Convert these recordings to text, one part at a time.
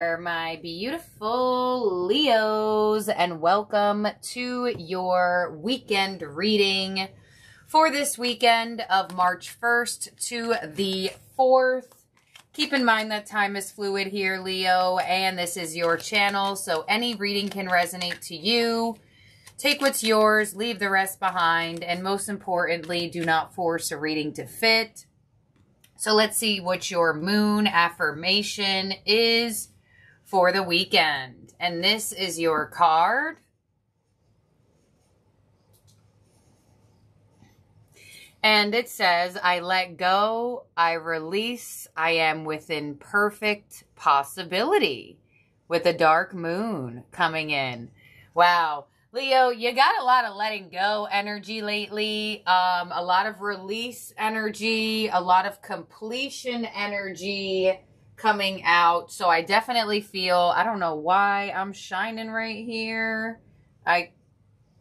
my beautiful Leos, and welcome to your weekend reading for this weekend of March 1st to the 4th. Keep in mind that time is fluid here, Leo, and this is your channel, so any reading can resonate to you. Take what's yours, leave the rest behind, and most importantly, do not force a reading to fit. So let's see what your moon affirmation is for the weekend. And this is your card. And it says, I let go, I release, I am within perfect possibility with a dark moon coming in. Wow. Leo, you got a lot of letting go energy lately, um, a lot of release energy, a lot of completion energy coming out. So I definitely feel, I don't know why I'm shining right here. I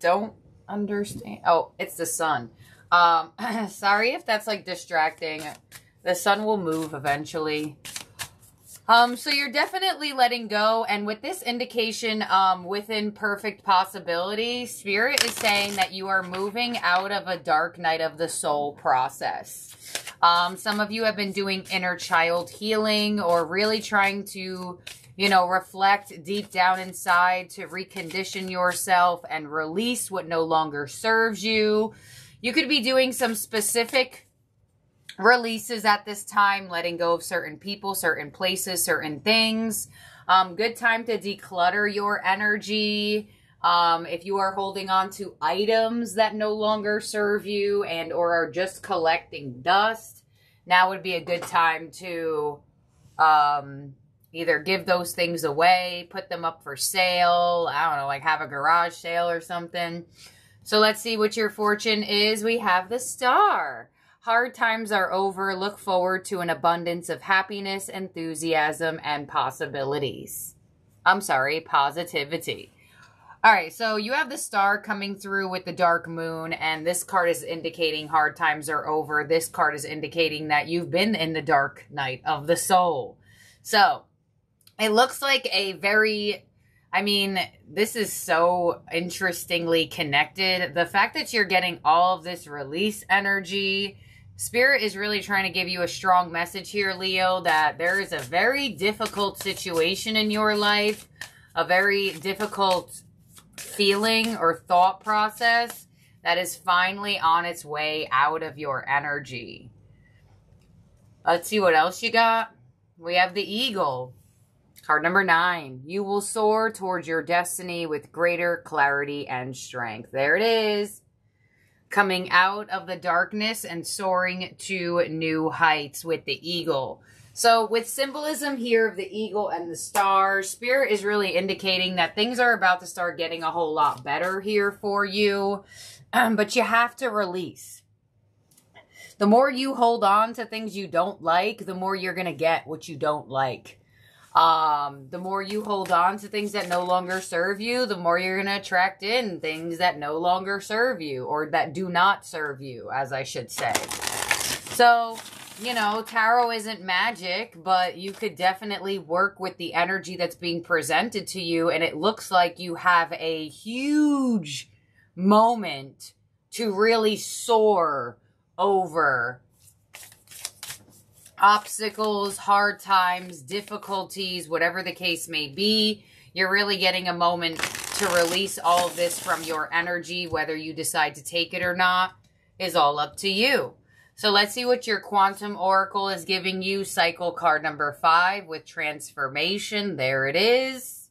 don't understand. Oh, it's the sun. Um, sorry if that's like distracting. The sun will move eventually. Um, so you're definitely letting go. And with this indication, um, within perfect possibility, Spirit is saying that you are moving out of a dark night of the soul process. Um, some of you have been doing inner child healing or really trying to, you know, reflect deep down inside to recondition yourself and release what no longer serves you. You could be doing some specific releases at this time, letting go of certain people, certain places, certain things. Um, good time to declutter your energy. Um, if you are holding on to items that no longer serve you and or are just collecting dust, now would be a good time to um, either give those things away, put them up for sale. I don't know, like have a garage sale or something. So let's see what your fortune is. We have the star. Hard times are over. Look forward to an abundance of happiness, enthusiasm, and possibilities. I'm sorry, positivity. All right, so you have the star coming through with the dark moon, and this card is indicating hard times are over. This card is indicating that you've been in the dark night of the soul. So it looks like a very I mean, this is so interestingly connected. The fact that you're getting all of this release energy, Spirit is really trying to give you a strong message here, Leo, that there is a very difficult situation in your life, a very difficult feeling or thought process that is finally on its way out of your energy. Let's see what else you got. We have the eagle. Card number nine. You will soar towards your destiny with greater clarity and strength. There it is coming out of the darkness and soaring to new heights with the eagle. So with symbolism here of the eagle and the star, spirit is really indicating that things are about to start getting a whole lot better here for you. Um, but you have to release. The more you hold on to things you don't like, the more you're going to get what you don't like. Um, the more you hold on to things that no longer serve you, the more you're going to attract in things that no longer serve you or that do not serve you, as I should say. So, you know, tarot isn't magic, but you could definitely work with the energy that's being presented to you. And it looks like you have a huge moment to really soar over obstacles, hard times, difficulties, whatever the case may be. You're really getting a moment to release all of this from your energy, whether you decide to take it or not is all up to you. So let's see what your quantum oracle is giving you. Cycle card number five with transformation. There it is.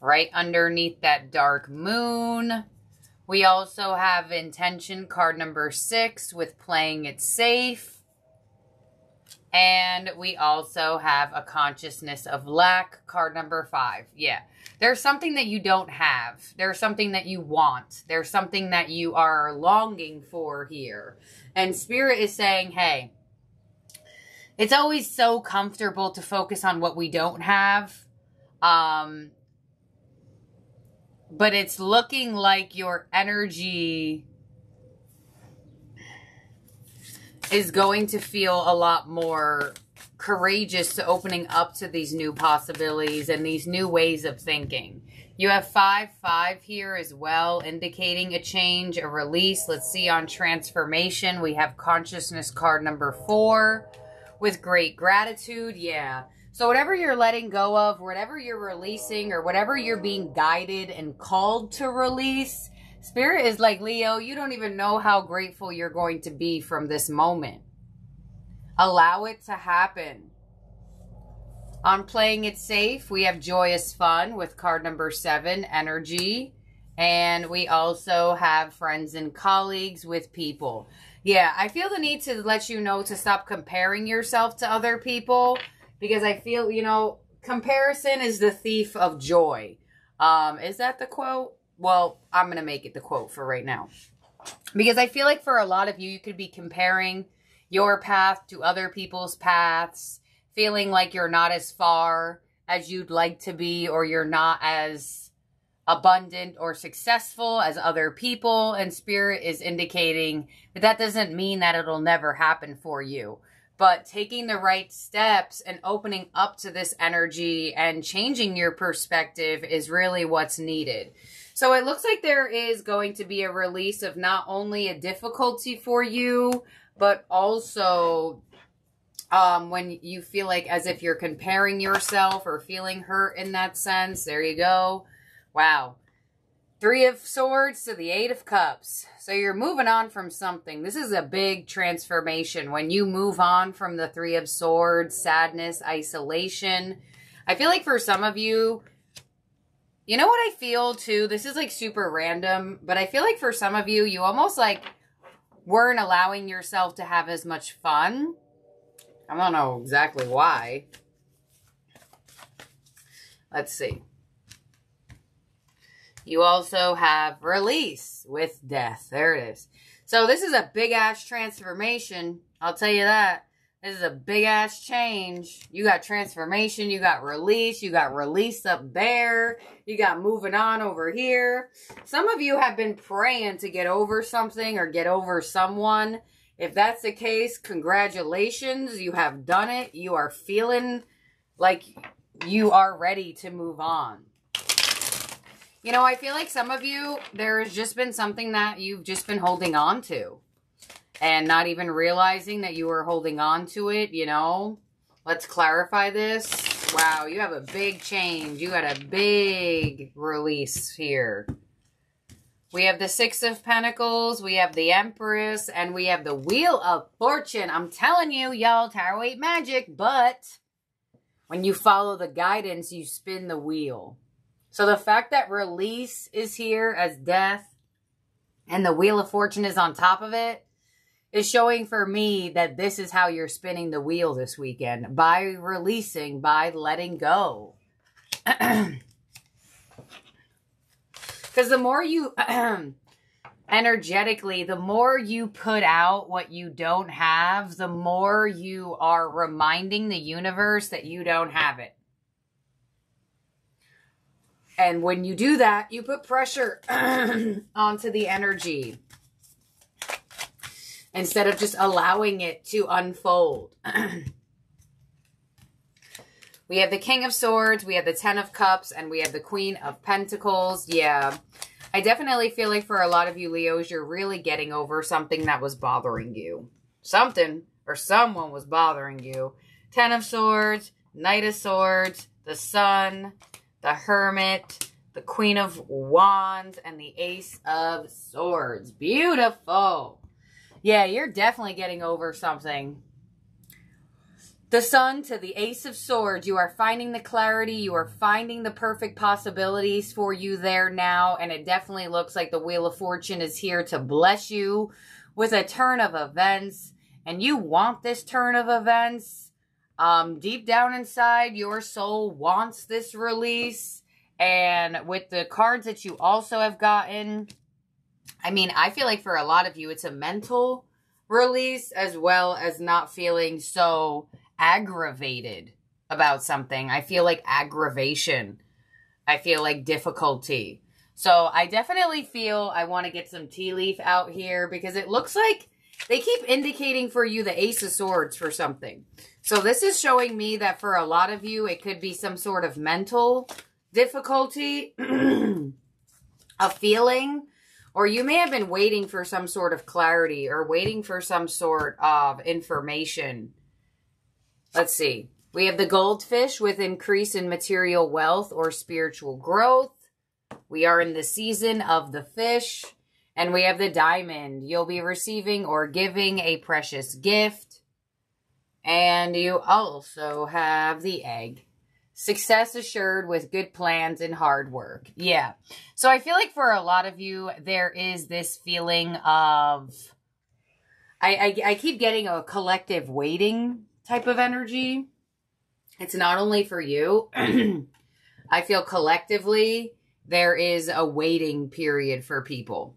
Right underneath that dark moon. We also have intention card number six with playing it safe. And we also have a consciousness of lack, card number five. Yeah. There's something that you don't have. There's something that you want. There's something that you are longing for here. And Spirit is saying, hey, it's always so comfortable to focus on what we don't have. Um, but it's looking like your energy is going to feel a lot more courageous to opening up to these new possibilities and these new ways of thinking. You have 5-5 here as well, indicating a change, a release. Let's see on transformation. We have consciousness card number 4 with great gratitude. Yeah. So whatever you're letting go of, whatever you're releasing, or whatever you're being guided and called to release, Spirit is like, Leo, you don't even know how grateful you're going to be from this moment. Allow it to happen. On playing it safe, we have joyous fun with card number seven, energy. And we also have friends and colleagues with people. Yeah, I feel the need to let you know to stop comparing yourself to other people because I feel, you know, comparison is the thief of joy. Um, is that the quote? Well, I'm going to make it the quote for right now. Because I feel like for a lot of you, you could be comparing your path to other people's paths, feeling like you're not as far as you'd like to be, or you're not as abundant or successful as other people. And Spirit is indicating that that doesn't mean that it'll never happen for you. But taking the right steps and opening up to this energy and changing your perspective is really what's needed. So it looks like there is going to be a release of not only a difficulty for you, but also um, when you feel like as if you're comparing yourself or feeling hurt in that sense. There you go. Wow. Three of Swords to the Eight of Cups. So you're moving on from something. This is a big transformation. When you move on from the Three of Swords, sadness, isolation. I feel like for some of you, you know what I feel too? This is like super random, but I feel like for some of you, you almost like weren't allowing yourself to have as much fun. I don't know exactly why. Let's see. You also have release with death. There it is. So this is a big ass transformation. I'll tell you that. This is a big ass change. You got transformation, you got release, you got release up there, you got moving on over here. Some of you have been praying to get over something or get over someone. If that's the case, congratulations. You have done it. You are feeling like you are ready to move on. You know, I feel like some of you, there has just been something that you've just been holding on to and not even realizing that you were holding on to it, you know. Let's clarify this. Wow, you have a big change. You got a big release here. We have the Six of Pentacles, we have the Empress, and we have the Wheel of Fortune. I'm telling you, y'all, Tarot 8 magic, but when you follow the guidance, you spin the wheel. So the fact that release is here as death and the Wheel of Fortune is on top of it, is showing for me that this is how you're spinning the wheel this weekend by releasing, by letting go. Because the more you, energetically, the more you put out what you don't have, the more you are reminding the universe that you don't have it. And when you do that, you put pressure onto the energy instead of just allowing it to unfold. we have the King of Swords, we have the Ten of Cups, and we have the Queen of Pentacles. Yeah. I definitely feel like for a lot of you Leos, you're really getting over something that was bothering you. Something or someone was bothering you. Ten of Swords, Knight of Swords, the Sun, the Hermit, the Queen of Wands, and the Ace of Swords. Beautiful. Yeah, you're definitely getting over something. The sun to the ace of swords. You are finding the clarity. You are finding the perfect possibilities for you there now. And it definitely looks like the wheel of fortune is here to bless you with a turn of events. And you want this turn of events. Um, deep down inside, your soul wants this release. And with the cards that you also have gotten, I mean, I feel like for a lot of you, it's a mental release as well as not feeling so aggravated about something. I feel like aggravation. I feel like difficulty. So I definitely feel I want to get some tea leaf out here because it looks like they keep indicating for you the Ace of Swords for something. So this is showing me that for a lot of you, it could be some sort of mental difficulty, a feeling, or you may have been waiting for some sort of clarity or waiting for some sort of information. Let's see. We have the goldfish with increase in material wealth or spiritual growth. We are in the season of the fish. And we have the diamond. You'll be receiving or giving a precious gift. And you also have the egg. Success assured with good plans and hard work. Yeah. So I feel like for a lot of you, there is this feeling of... I, I, I keep getting a collective waiting type of energy. It's not only for you. I feel collectively there is a waiting period for people.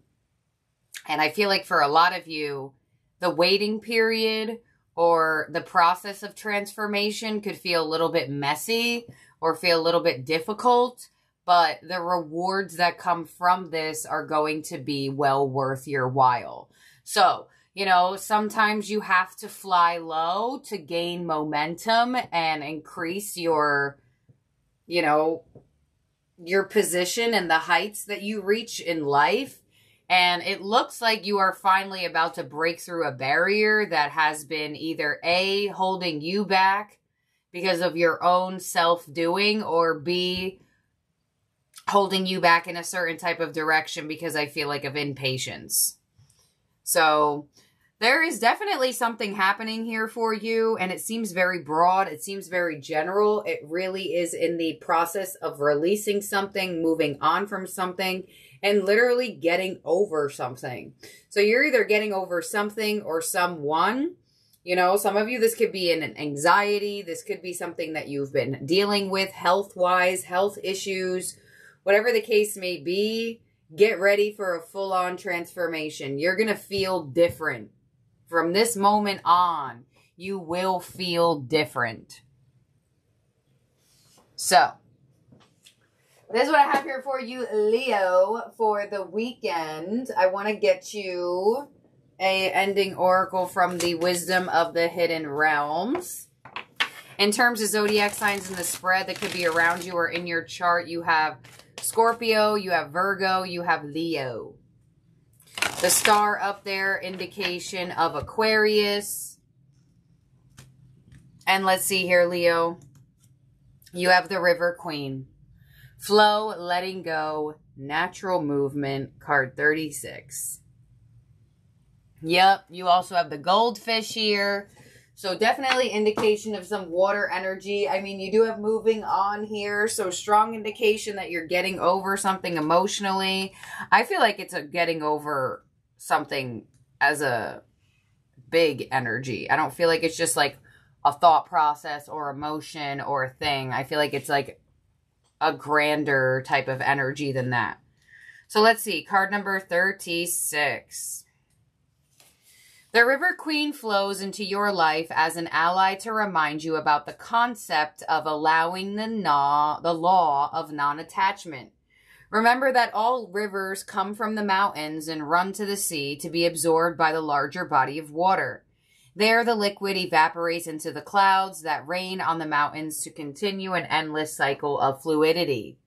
And I feel like for a lot of you, the waiting period or the process of transformation could feel a little bit messy or feel a little bit difficult, but the rewards that come from this are going to be well worth your while. So, you know, sometimes you have to fly low to gain momentum and increase your, you know, your position and the heights that you reach in life. And it looks like you are finally about to break through a barrier that has been either A, holding you back because of your own self doing, or B, holding you back in a certain type of direction because I feel like of impatience. So there is definitely something happening here for you, and it seems very broad. It seems very general. It really is in the process of releasing something, moving on from something, and literally getting over something. So you're either getting over something or someone. You know, some of you, this could be an anxiety. This could be something that you've been dealing with health wise, health issues, whatever the case may be. Get ready for a full on transformation. You're going to feel different from this moment on, you will feel different. So, this is what I have here for you, Leo, for the weekend. I want to get you a ending oracle from the Wisdom of the Hidden Realms. In terms of zodiac signs in the spread that could be around you or in your chart, you have Scorpio, you have Virgo, you have Leo. The star up there, indication of Aquarius. And let's see here, Leo. You have the River Queen. Flow, letting go, natural movement, card 36. Yep, you also have the goldfish here. So definitely indication of some water energy. I mean, you do have moving on here. So strong indication that you're getting over something emotionally. I feel like it's a getting over something as a big energy. I don't feel like it's just like a thought process or emotion or a thing. I feel like it's like a grander type of energy than that. So let's see. Card number 36. The River Queen flows into your life as an ally to remind you about the concept of allowing the, na- the law of non-attachment. Remember that all rivers come from the mountains and run to the sea to be absorbed by the larger body of water. There, the liquid evaporates into the clouds that rain on the mountains to continue an endless cycle of fluidity.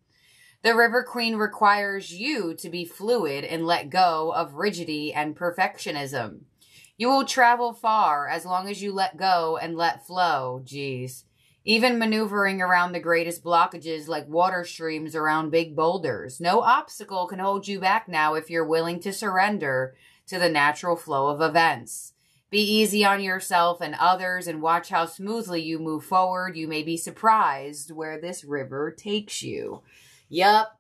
The River Queen requires you to be fluid and let go of rigidity and perfectionism. You will travel far as long as you let go and let flow. Geez. Even maneuvering around the greatest blockages like water streams around big boulders. No obstacle can hold you back now if you're willing to surrender to the natural flow of events. Be easy on yourself and others and watch how smoothly you move forward. You may be surprised where this river takes you. Yup,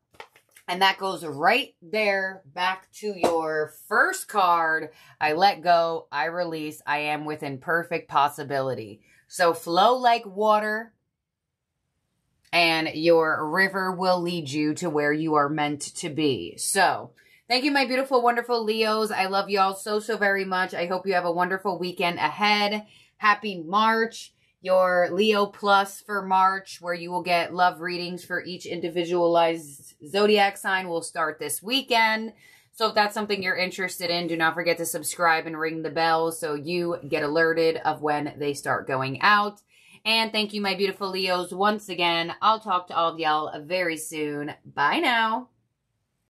and that goes right there back to your first card. I let go, I release, I am within perfect possibility. So flow like water and your river will lead you to where you are meant to be. So thank you, my beautiful, wonderful Leos. I love y'all so, so very much. I hope you have a wonderful weekend ahead. Happy March your Leo Plus for March, where you will get love readings for each individualized zodiac sign, will start this weekend. So if that's something you're interested in, do not forget to subscribe and ring the bell so you get alerted of when they start going out. And thank you, my beautiful Leos, once again. I'll talk to all of y'all very soon. Bye now.